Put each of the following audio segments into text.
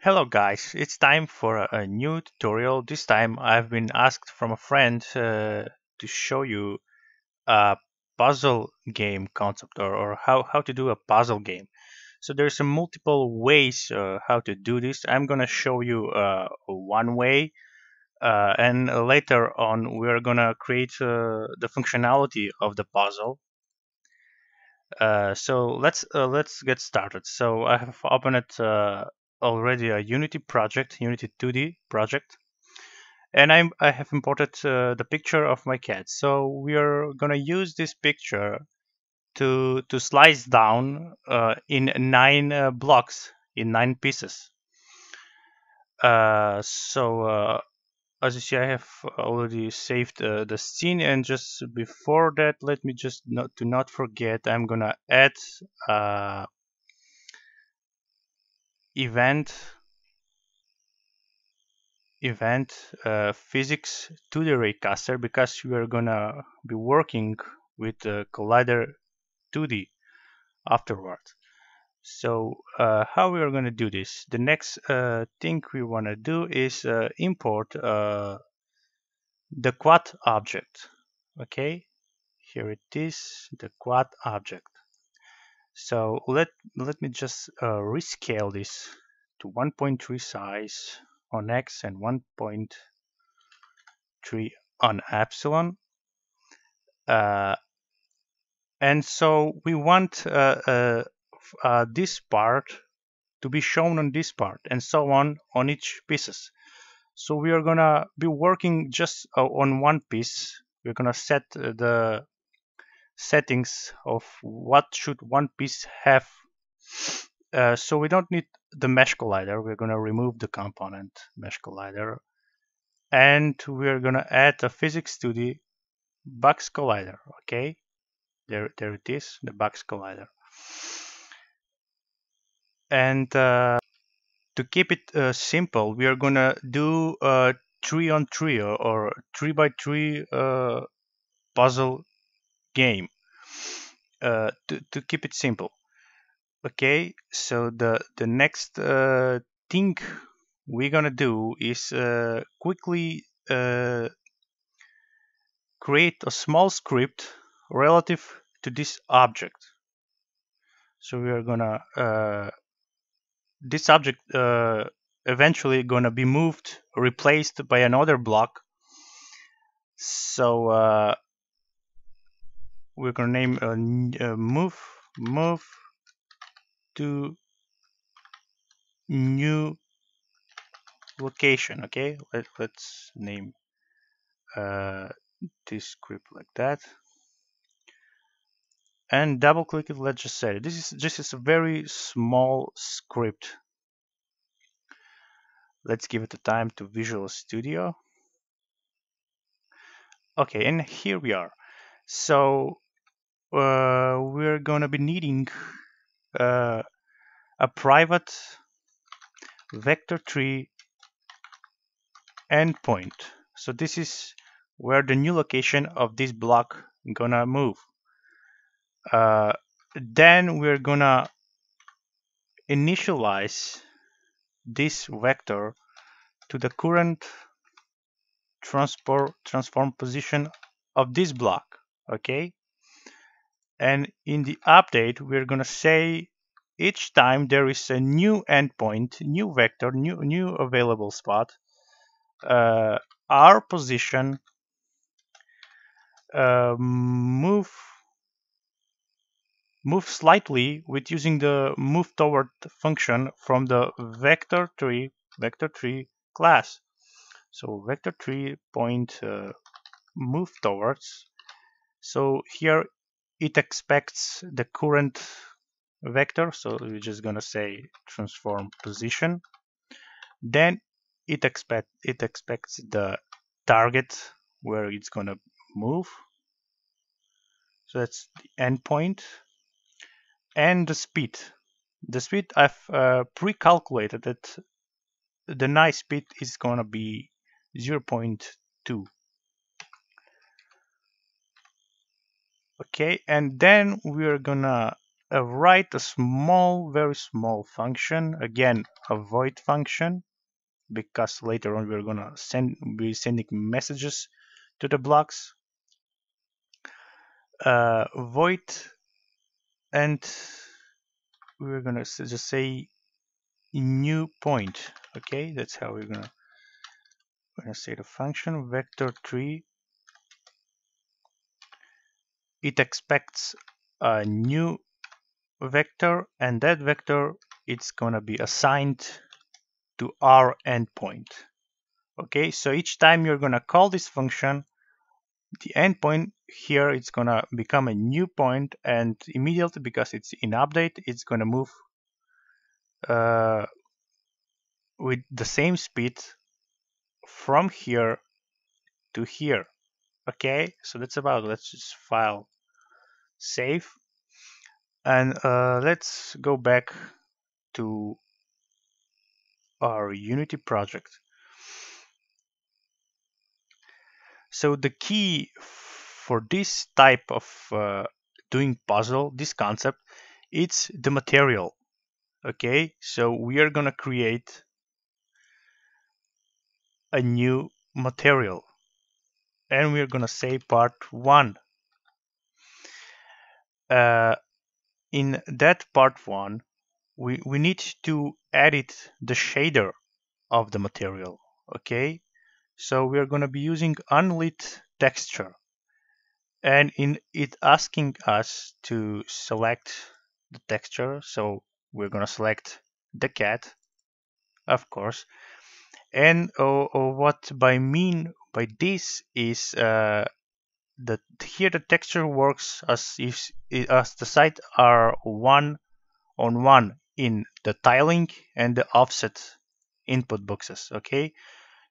Hello guys, it's time for a, a new tutorial. This time I've been asked from a friend uh, to show you a puzzle game concept or, or how, how to do a puzzle game. So there's a multiple ways uh, how to do this. I'm gonna show you uh, one way uh, and later on we're gonna create uh, the functionality of the puzzle. Uh, so let's let's get started. So I have opened it already a Unity project, Unity 2D project. And I'm, I have imported uh, the picture of my cat. So we are to use this picture to, to slice down uh, in nine uh, blocks, in nine pieces. Uh, so uh, as you see, I have already saved uh, the scene. And just before that, let me just not to not forget, I'm to add event event uh, physics to the raycaster because we are gonna be working with the collider 2D afterwards. So uh, how we are gonna do this? The next uh, thing we wanna do is uh, import uh, the quad object. Okay, here it is, the quad object. So let, let me just uh, rescale this to 1.3 size on X and 1.3 on epsilon. Uh, and so we want uh, uh, uh, this part to be shown on this part and so on on each pieces. So we are gonna be working just uh, on one piece. We're gonna set the settings of what should one piece have. Uh, so we don't need the mesh collider. We're going to remove the component mesh collider. And we're going to add a physics to the box collider. Okay, there, there it is, the box collider. And uh, to keep it uh, simple, we are going to do a three on three or, or three by three uh, puzzle game uh, to, to keep it simple. Okay, so the, the next uh, thing we're gonna do is uh, quickly uh, create a small script relative to this object. So we are gonna uh, this object eventually gonna be moved, replaced by another block. So uh, we're gonna name a, a move move to new location okay? Let, let's name uh, this script like that. And double click it let's just say this is this is a very small script. Let's give it a time to Visual Studio. Okay and here we are. So uh, we're to be needing uh, a private Vector3 endpoint. So this is where the new location of this block gonna move. Uh, then we're gonna initialize this vector to the current transport transform position of this block okay and in the update, we're going to say each time there is a new endpoint, new vector, new, new available spot, uh, our position uh, move move slightly with using the move toward function from the Vector3 vector tree class. So Vector3 point uh, move towards. So here it expects the current vector so we're just gonna say transform position. Then it expect it expects the target where it's gonna move. So that's the endpoint. And the speed. The speed I've uh, pre-calculated that the nice speed is gonna be 0.2 okay and then we're gonna uh, write a small, very small function. Again, a void function, because later on we're gonna send be sending messages to the blocks. Uh, void, and we're gonna just say new point. Okay, that's how we're gonna we're gonna say the function vector tree. It expects a new vector and that vector it's gonna be assigned to our endpoint. Okay so each time you're gonna call this function the endpoint here it's gonna become a new point and immediately because it's in update it's gonna move uh, with the same speed from here to here okay so that's about let's just file save and uh, let's go back to our Unity project. So the key for this type of uh, doing puzzle, this concept, it's the material. Okay, so we are gonna create a new material and we're gonna say part one. Uh, in that part one, we, we need to edit the shader of the material. Okay, so we are going to be using unlit texture and in it asking us to select the texture. So we're going to select the cat, of course. And uh, uh, what by mean by this is uh, that here the texture works as if as the sides are one on one in the tiling and the offset input boxes okay?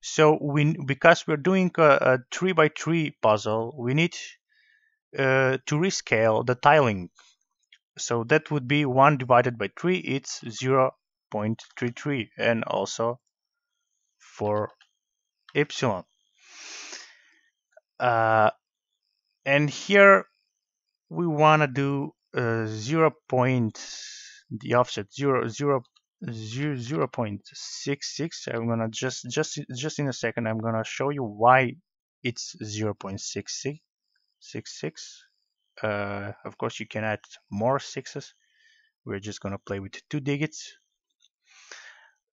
So we because we're doing a, a three by three puzzle we need uh, to rescale the tiling. So that would be 1 divided by 3 it's 0.33 and also for epsilon uh, and here we want to do uh, 0. Point, the offset 0, 0, 0, 0 0.66 I'm gonna just just just in a second I'm gonna show you why it's 0 0.66 uh, of course you can add more sixes. We're just gonna play with two digits.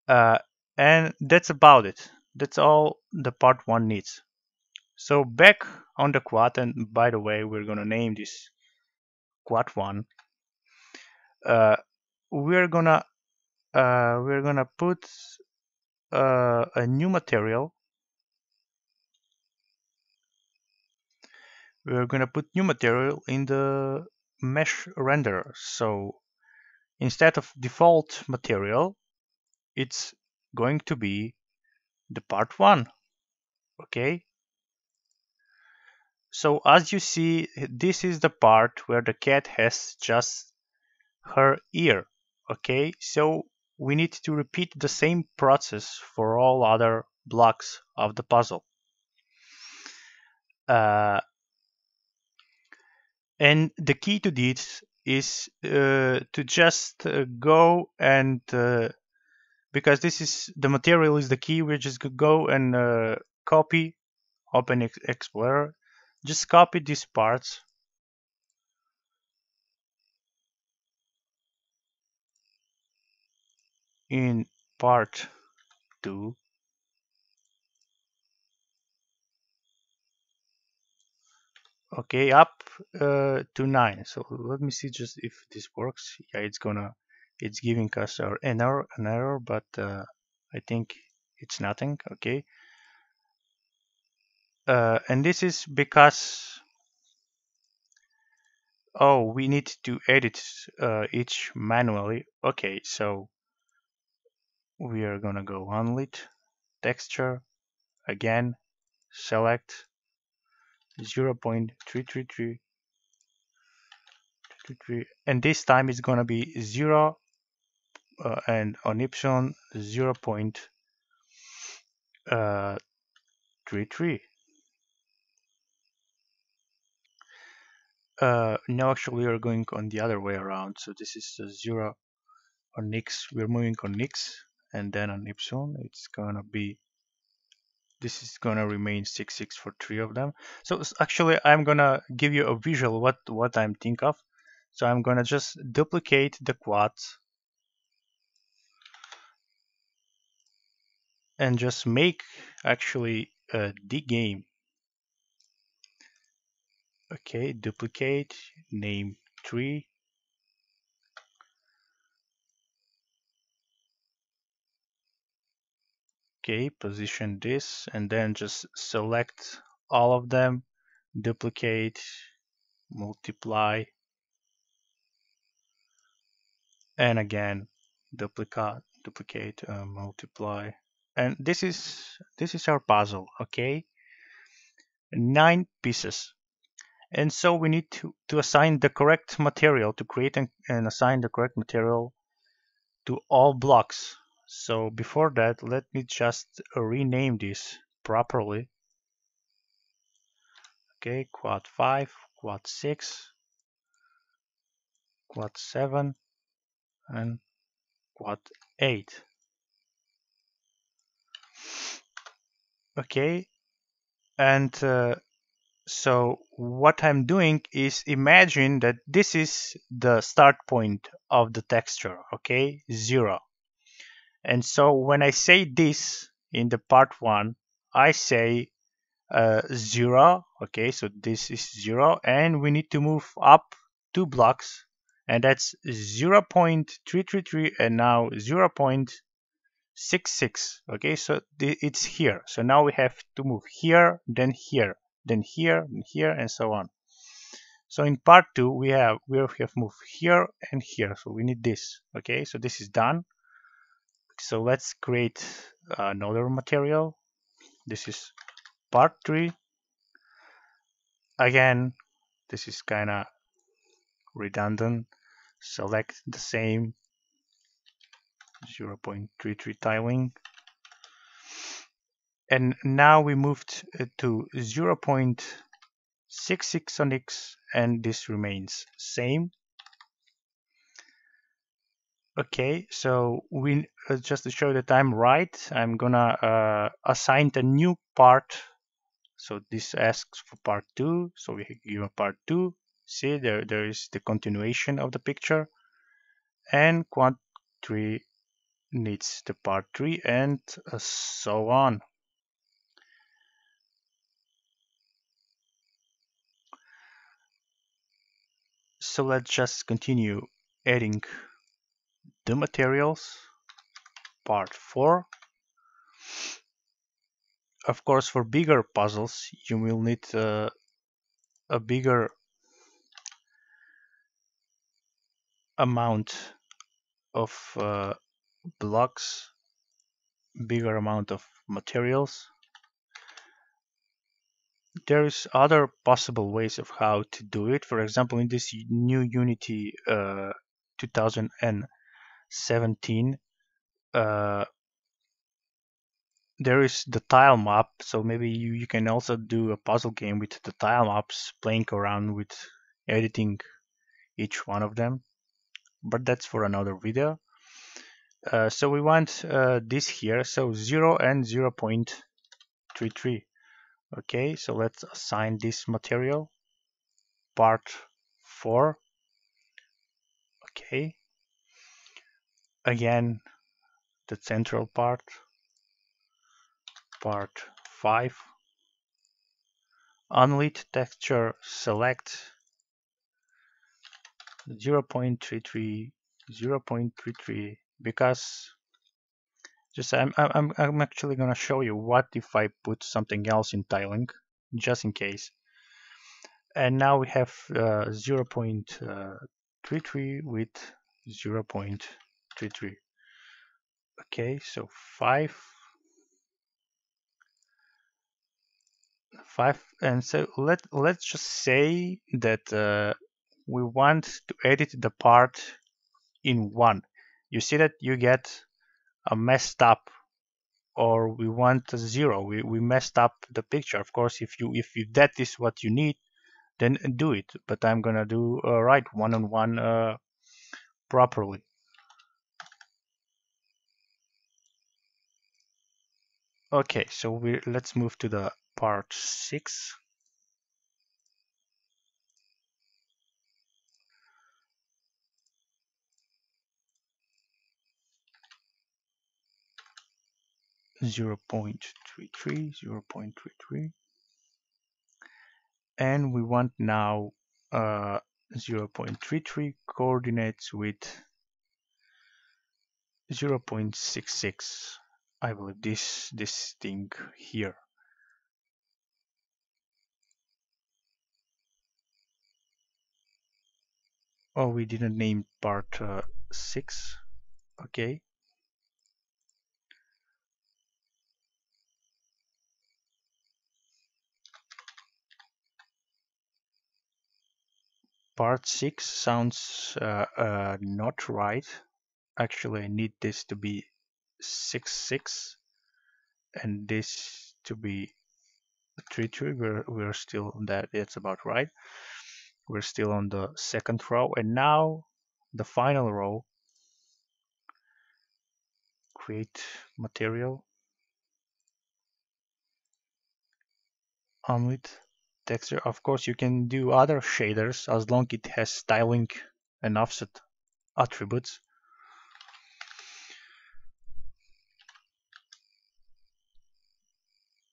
Uh, and that's about it. That's all the part one needs so back on the quad, and by the way, we're gonna name this quad one. Uh, we're gonna uh, we're gonna put uh, a new material. We're gonna put new material in the mesh renderer. So instead of default material, it's going to be the part one. Okay, so as you see, this is the part where the cat has just her ear. Okay, so we need to repeat the same process for all other blocks of the puzzle. Uh, and the key to this is uh, to just uh, go and uh, because this is the material is the key we just go and uh, copy open explorer just copy these parts. In part 2 okay up uh, to 9 so let me see just if this works. Yeah it's gonna it's giving us our an error an error but uh, I think it's nothing. Okay uh, and this is because oh we need to edit uh, each manually. Okay so we are gonna go unlit texture again select 0 0.333 and this time it's gonna be 0 uh, and on epsilon 0 uh, 0.33 uh, no actually we're going on the other way around. So this is a zero on x we're moving on x and then on epsilon it's gonna be this is gonna remain 6 6 for three of them. So actually I'm gonna give you a visual what what I'm think of. So I'm gonna just duplicate the quads and just make actually uh, the game okay duplicate name tree okay position this and then just select all of them duplicate multiply and again duplicate duplicate uh, multiply. And this is this is our puzzle okay? Nine pieces and so we need to, to assign the correct material to create and, and assign the correct material to all blocks. So before that let me just rename this properly. Okay quad 5 quad 6 quad 7 and quad 8 okay and uh, so what I'm doing is imagine that this is the start point of the texture okay? Zero. And so when I say this in the part one I say uh, zero okay? So this is zero and we need to move up two blocks and that's 0 0.333 and now 0 0.66 okay? So it's here. So now we have to move here then here then here then here and so on. So in part two we have we have moved here and here. So we need this okay? So this is done. So let's create another material. This is part three. Again this is kind of redundant. Select the same 0.33 tiling and now we moved uh, to 0.66 on X and this remains same. Okay so we uh, just to show that I'm right I'm gonna uh, assign the new part. So this asks for part 2 so we give a part 2 see there there is the continuation of the picture. And quad 3 needs the part 3 and uh, so on so let's just continue adding the materials. Part 4 of course for bigger puzzles you will need uh, a bigger amount of uh, blocks bigger amount of materials there's other possible ways of how to do it. For example, in this new Unity uh, 2017, uh, there is the tile map. So maybe you, you can also do a puzzle game with the tile maps, playing around with editing each one of them. But that's for another video. Uh, so we want uh, this here, so 0 and 0 0.33. Okay, so let's assign this material part 4. Okay. Again, the central part, part 5. Unlit texture select 0 0.33, 0 0.33 because just I'm, I'm, I'm actually to show you what if I put something else in tiling, just in case. And now we have uh, 0 0.33 with 0 0.33. Okay, so 5. 5 and so let let's just say that uh, we want to edit the part in one you see that you get a messed up or we want a zero we, we messed up the picture of course if you if you, that is what you need then do it. But I'm gonna do uh, right one on one uh, properly. Okay, so we let's move to the part six. Zero point three three, zero point three three, and we want now uh, 0.33 coordinates with 0.66 I believe this this thing here. Oh we didn't name part uh, 6 okay part 6 sounds uh, uh, not right. Actually I need this to be 6 6 and this to be 3 3 we're, we're still on that. It's about right. We're still on the second row. And now the final row. Create material. Unlit texture. Of course, you can do other shaders as long it has tiling and offset attributes.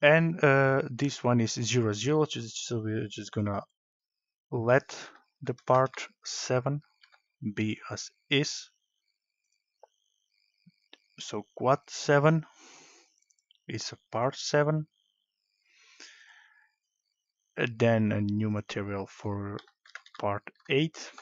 And uh, this one is 0, 0, so we're just gonna let the part 7 be as is. So quad 7 is a part 7 Uh, then a new material for part 8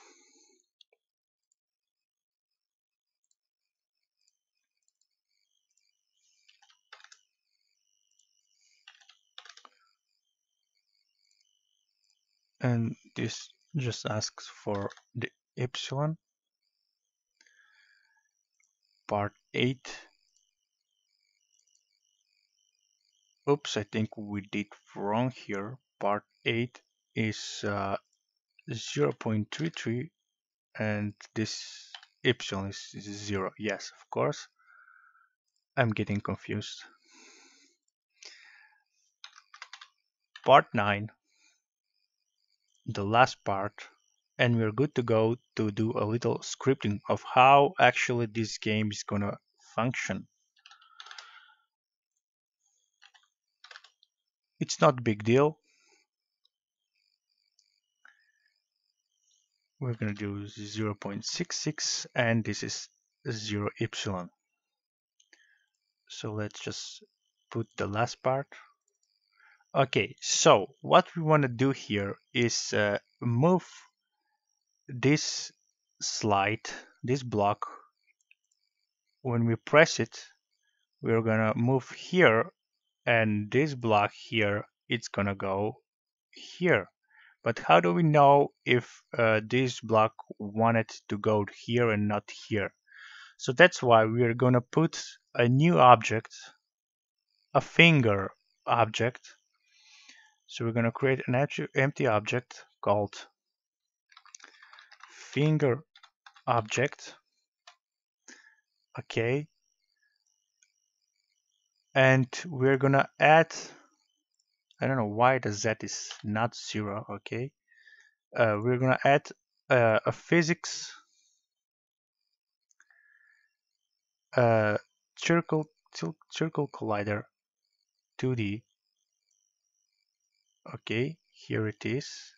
and this just asks for the epsilon. Part 8 oops I think we did wrong here part 8 is uh, 0.33 and this epsilon is 0. Yes, of course. I'm getting confused. Part 9, the last part, and we're good to go to do a little scripting of how actually this game is gonna function. It's not a big deal. We're going to do 0.66 and this is 0 epsilon. So let's just put the last part. Okay, so what we want to do here is uh, move this slide, this block, when we press it, we're gonna move here and this block here, it's gonna go here. But how do we know if uh, this block wanted to go here and not here? So that's why we're going to put a new object, a finger object. So we're going to create an empty object called finger object. Okay. And we're going to add I don't know why the z is not zero. Okay, uh, we're gonna add uh, a physics uh, circle circle collider 2D. Okay, here it is.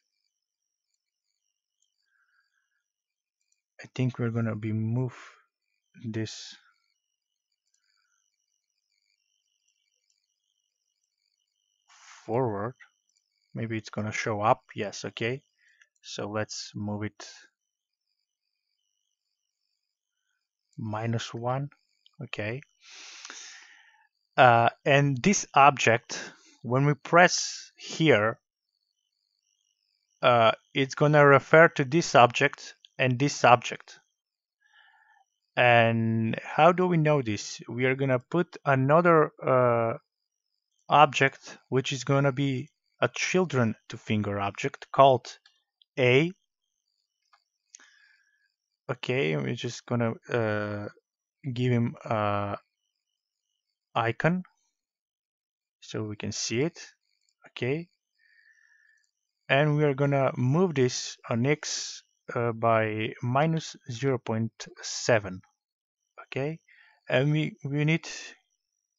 I think we're gonna be move this forward maybe it's gonna show up yes okay. So let's move it. Minus one okay. Uh, and this object when we press here uh, it's gonna refer to this object and this object. And how do we know this? We are gonna put another uh, object which is going to be a children to finger object called a. Okay we're just gonna uh, give him a icon so we can see it. Okay. And we are gonna move this on x uh, by minus 0.7 okay. And we we need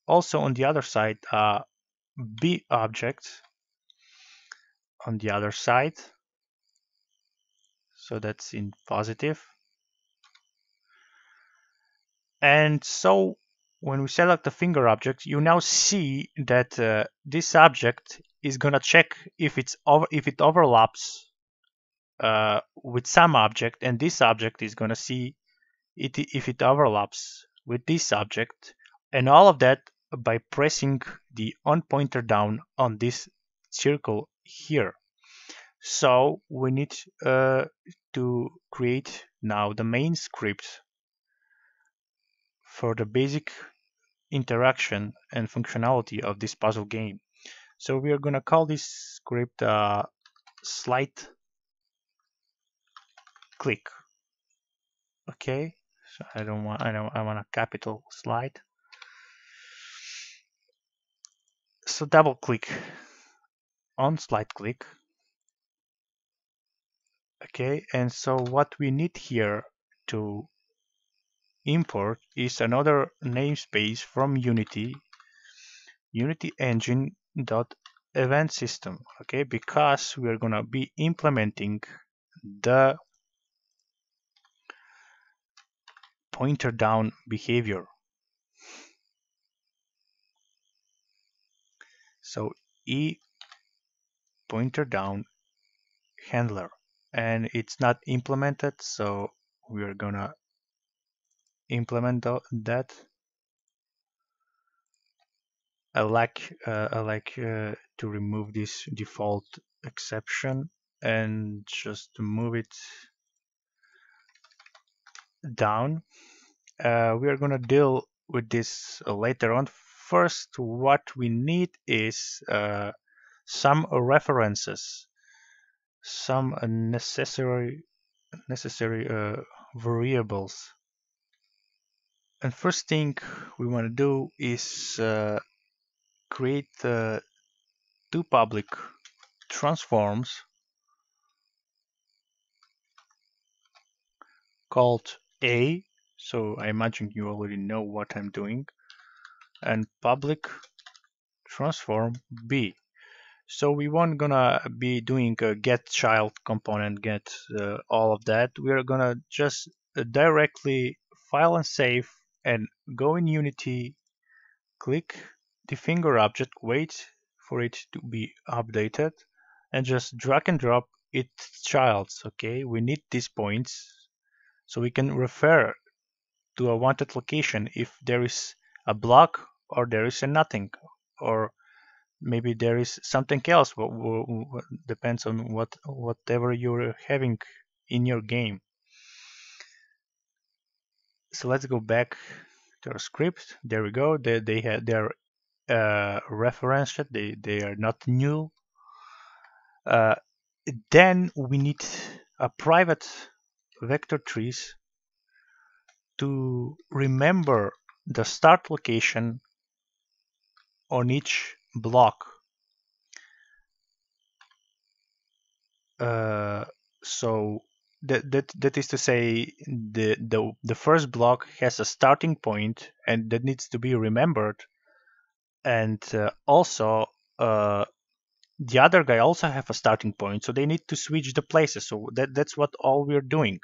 also on the other side a b object on the other side so that's in positive. and so when we select the finger object, you now see that uh, this object is gonna check if it's over if it overlaps uh, with some object, and this object is gonna see it if it overlaps with this object, and all of that by pressing the on pointer down on this circle here. So we need uh, to create now the main script for the basic interaction and functionality of this puzzle game. So we are going to call this script uh, slide click. Okay, so I don't want I don't I want a capital slide. So double click. On slide click. Okay, and so what we need here to import is another namespace from Unity, Unity Engine dot event system. Okay because we are gonna be implementing the pointer down behavior so e pointer down handler and it's not implemented so we are gonna implement that. I like uh, I like uh, to remove this default exception and just move it down. Uh, we are gonna deal with this later on. First, what we need is uh, some references, some necessary necessary uh, variables. And first thing we want to do is uh, create uh, two public transforms called A. So I imagine you already know what I'm doing and public transform B. So we won't gonna be doing a get child component get uh, all of that. We're gonna just uh, directly file and save and go in Unity, click the finger object, wait for it to be updated, and just drag and drop its childs, okay? We need these points so we can refer to a wanted location. If there is a block or there is a nothing or maybe there is something else depends on what whatever you're having in your game so let's go back to our script. There we go. They they have they're uh, referenced. They they are not new. Uh, then we need a private Vector3s to remember the start location on each block. Uh, so that, that that is to say the the the first block has a starting point and that needs to be remembered. And uh, also uh, the other guy also have a starting point so they need to switch the places. So that that's what all we're doing.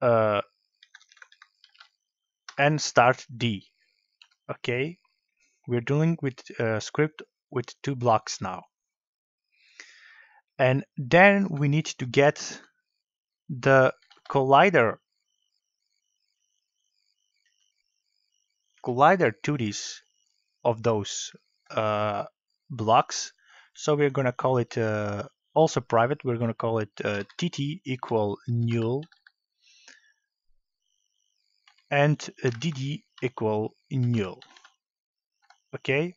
Uh, and start D okay we're doing with uh, script with two blocks now and then we need to get the collider collider 2ds of those uh, blocks. So we're going to call it uh, also private. We're going to call it uh, tt equal null and dd equal null. Okay.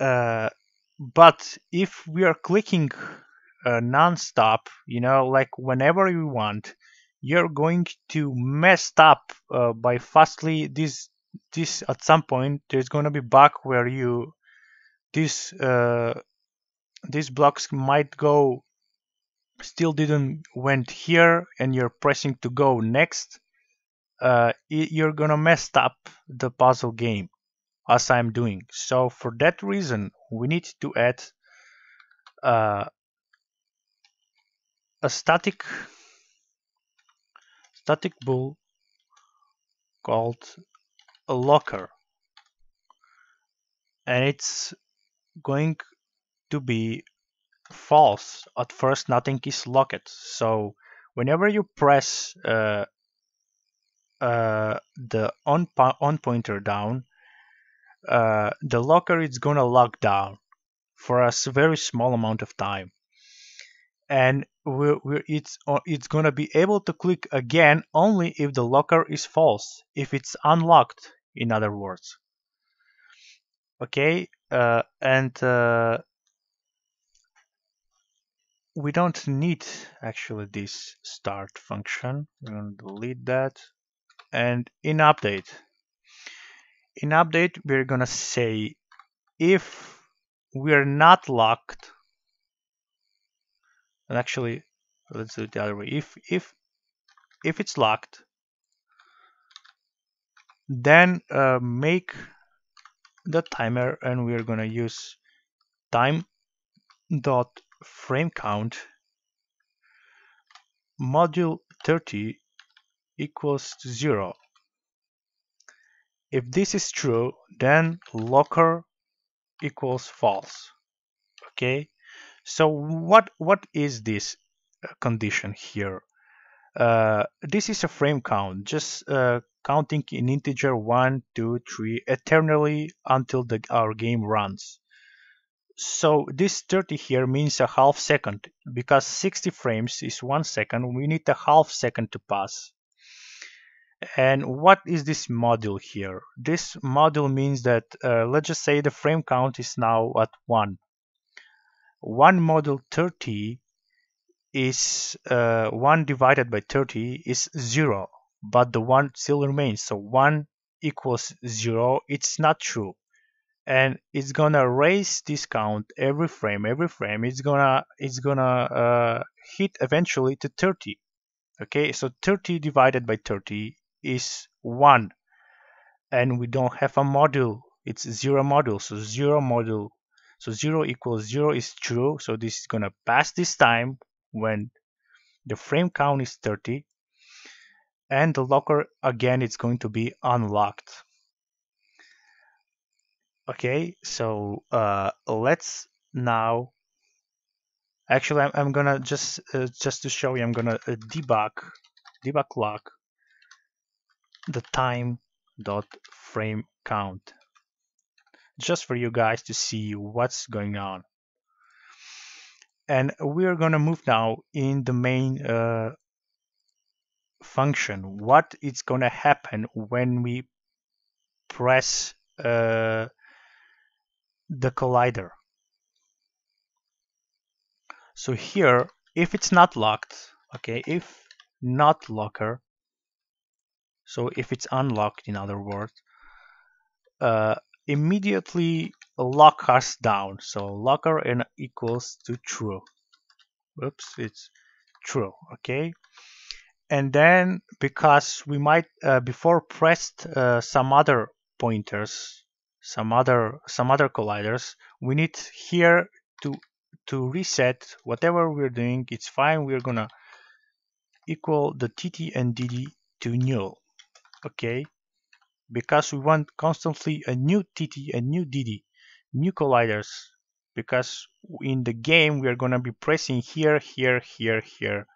uh, but if we are clicking uh, non-stop you know like whenever you want you're going to mess up uh, by fastly this this at some point there's going to be bug where you this uh, these blocks might go still didn't went here and you're pressing to go next uh, you're gonna mess up the puzzle game as I'm doing. So for that reason we need to add uh, a static static bool called a locker. And it's going to be false. At first nothing is locked. So whenever you press uh, uh, the on, on pointer down uh, the locker is gonna lock down for a very small amount of time. And we're, we're, it's uh, it's gonna be able to click again only if the locker is false if it's unlocked in other words. Okay uh, and uh, we don't need actually this start function. We're going to delete that and in update. In update we're to say if we're not locked and actually let's do it the other way. If if if it's locked then uh, make the timer and we're gonna use time dot frame count module 30 equals to zero if this is true then locker equals false okay so what what is this uh, condition here? Uh, this is a frame count, just uh, counting in integer 1, 2, 3 eternally until the, our game runs. So this 30 here means a half second. Because 60 frames is 1 second, we need a half second to pass. And what is this module here? This module means that, uh, let's just say the frame count is now at 1 one module 30 is uh, 1 divided by 30 is 0 but the 1 still remains. So 1 equals 0 it's not true. And it's gonna raise this count every frame every frame it's gonna it's gonna uh, hit eventually to 30 okay so 30 divided by 30 is 1 and we don't have a module it's zero module so zero module so 0 equals 0 is true. So this is to pass this time when the frame count is 30. And the locker, again, it's going to be unlocked. Okay, so uh, let's now actually I'm, I'm gonna just uh, just to show you I'm gonna uh, debug debug lock the time dot frame count just for you guys to see what's going on. And we're to move now in the main uh, function. What is to happen when we press uh, the collider. So here, if it's not locked, okay, if not locker, so if it's unlocked, in other words, uh, immediately lock us down. So locker n equals to true. Oops, it's true. Okay. And then because we might uh, before pressed uh, some other pointers, some other some other colliders, we need here to to reset whatever we're doing. It's fine. We're gonna equal the TT and DD to null. Okay. Because we want constantly a new TT, a new DD, new colliders. Because in the game we are going to be pressing here, here, here, here.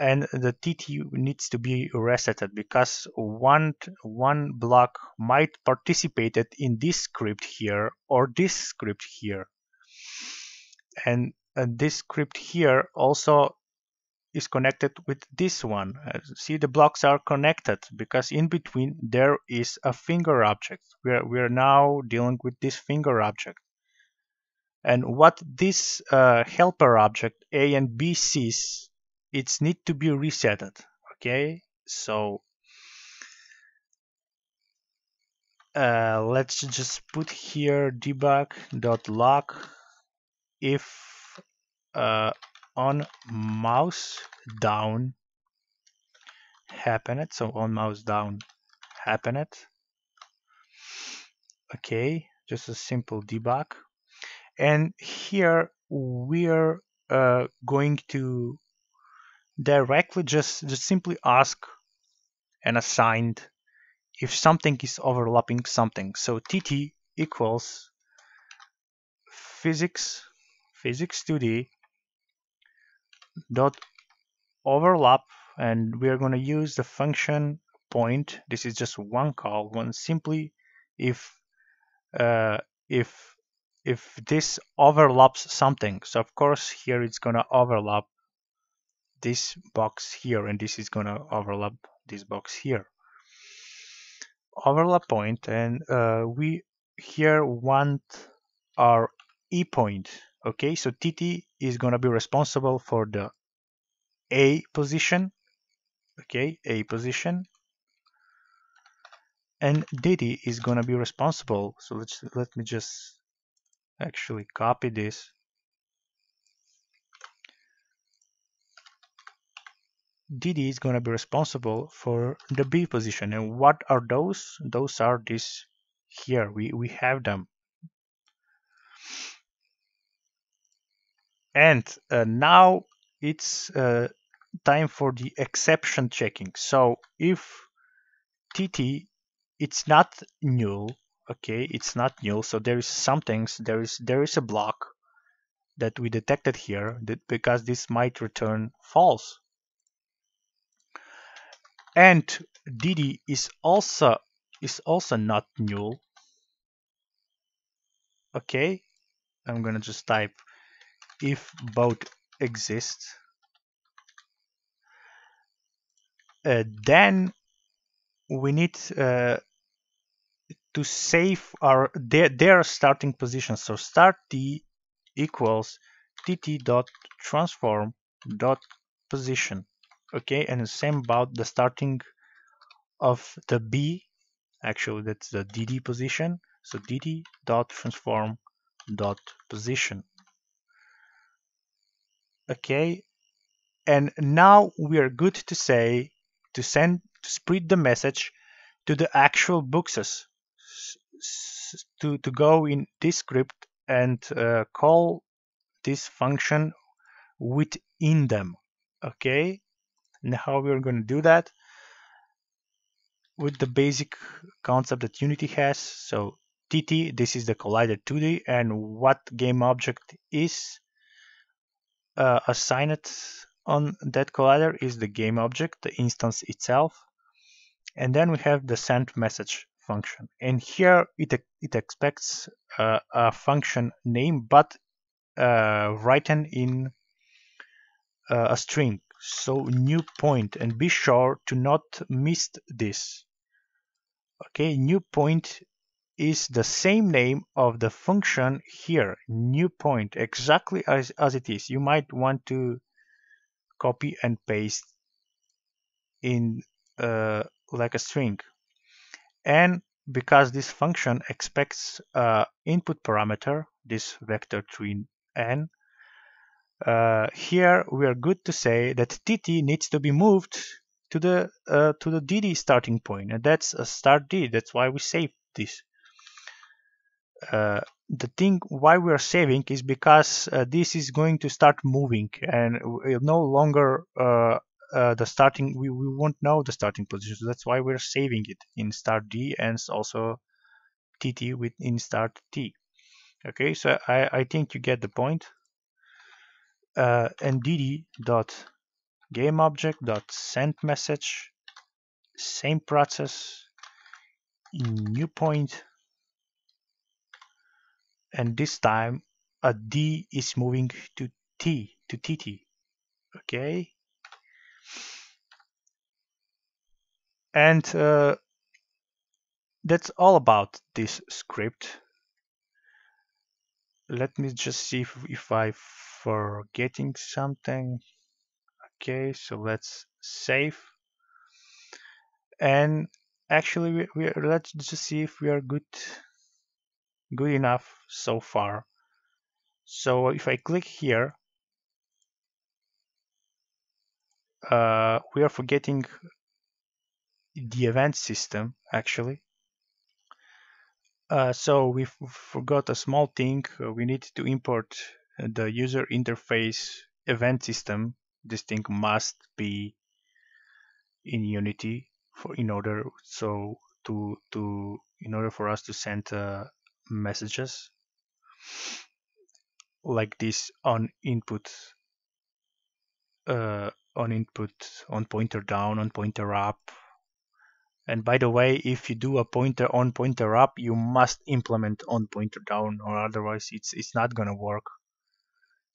And the TT needs to be resetted because one one block might participated in this script here or this script here. And, and this script here also is connected with this one. Uh, see the blocks are connected because in between there is a finger object. We are, we are now dealing with this finger object. And what this uh, helper object A and B sees, it's need to be resetted. Okay, so uh, let's just put here debug.log if uh, on mouse down happen it so on mouse down happen it okay just a simple debug. And here we're uh, going to directly just just simply ask and assigned if something is overlapping something. So tt equals physics physics 2d dot overlap and we are going to use the function point. This is just one call one simply if uh, if if this overlaps something. So of course here it's going to overlap this box here and this is going to overlap this box here. Overlap point and uh, we here want our e point okay so tt is going to be responsible for the a position. Okay a position. And dd is going to be responsible. So let's let me just actually copy this. Dd is going to be responsible for the b position. And what are those? Those are this here. We we have them and uh, now it's uh, time for the exception checking. So if tt it's not null okay it's not null so there is some things there is there is a block that we detected here that because this might return false. And dd is also is also not null. Okay i'm gonna just type if both exist. Uh, then we need uh, to save our their, their starting position. So start t equals tt dot transform dot position. Okay and the same about the starting of the b. Actually that's the dd position. So dd dot transform dot position okay? And now we are good to say to send to spread the message to the actual boxes to to go in this script and uh, call this function within them okay? And how we're going to do that? With the basic concept that unity has so tt this is the collider 2d and what game object is uh, assigned on that collider is the game object, the instance itself. And then we have the send message function. And here it, it expects uh, a function name, but uh, written in uh, a string. So new point and be sure to not miss this. Okay, new point is the same name of the function here, new point, exactly as, as it is. You might want to copy and paste in uh, like a string. And because this function expects uh, input parameter, this vector 3n, uh, here we are good to say that tt needs to be moved to the uh, to the dd starting point, and that's a start d. That's why we save this. Uh, the thing why we are saving is because uh, this is going to start moving and no longer uh, uh, the starting we, we won't know the starting position. So that's why we're saving it in start d and also tt with in start t. Okay so i i think you get the point. Uh, and dd dot game object dot send message same process new point and this time a D is moving to T, to TT, okay? And uh, that's all about this script. let me just see if, if I forgetting something. Okay, so let's save. And actually, we, we let's just see if we are good, good enough so far. So if I click here, uh, we are forgetting the event system actually. Uh, so we forgot a small thing. Uh, we need to import the user interface event system. This thing must be in Unity for in order so to to in order for us to send uh, messages like this on input uh, on input on pointer down on pointer up. And by the way if you do a pointer on pointer up you must implement on pointer down or otherwise it's it's not gonna work.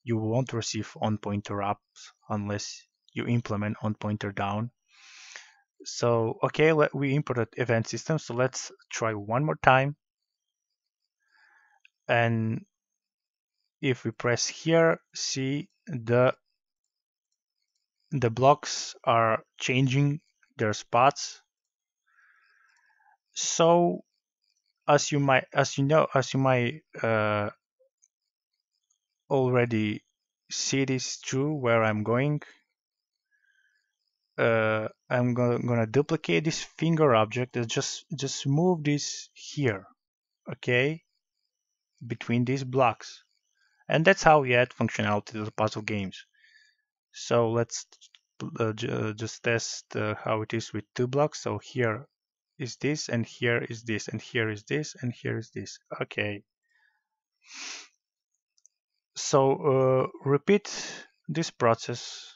You won't receive on pointer up unless you implement on pointer down. So okay let, we imported event system so let's try one more time and if we press here see the the blocks are changing their spots. So as you might as you know as you might uh, already see this through where I'm going uh, I'm gonna, gonna duplicate this finger object and just just move this here okay between these blocks and that's how we add functionality to the puzzle games so let's uh, uh, just test uh, how it is with two blocks. So here is this, and here is this, and here is this, and here is this. Okay. So uh, repeat this process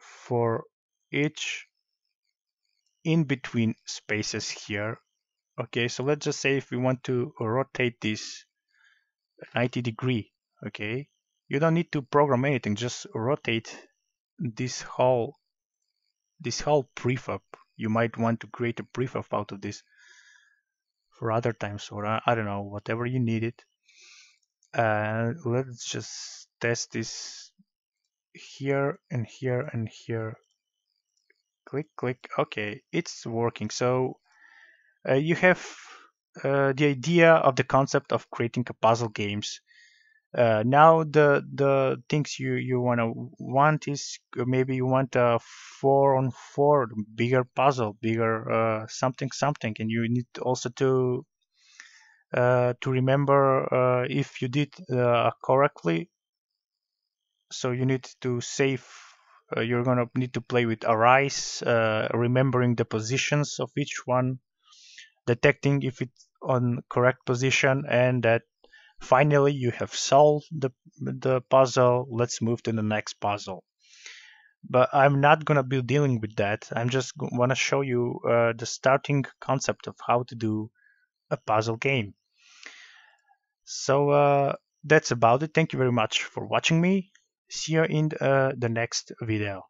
for each in between spaces here. Okay, so let's just say if we want to rotate this 90 degree, okay, you don't need to program anything, just rotate this whole this whole prefab. You might want to create a prefab out of this for other times or I, I don't know whatever you need it. Uh, let's just test this here and here and here. Click click okay it's working. So uh, you have uh, the idea of the concept of creating a puzzle games uh, now the the things you you want to want is maybe you want a four on four bigger puzzle, bigger uh, something something, and you need also to uh, to remember uh, if you did uh, correctly. So you need to save. You're gonna need to play with arrays, remembering the positions of each one, detecting if it's on correct position, and that Finally, you have solved the, the puzzle. Let's move to the next puzzle. But I'm not going to be dealing with that. I'm just want to show you uh, the starting concept of how to do a puzzle game. So uh, that's about it. Thank you very much for watching me. See you in uh, the next video.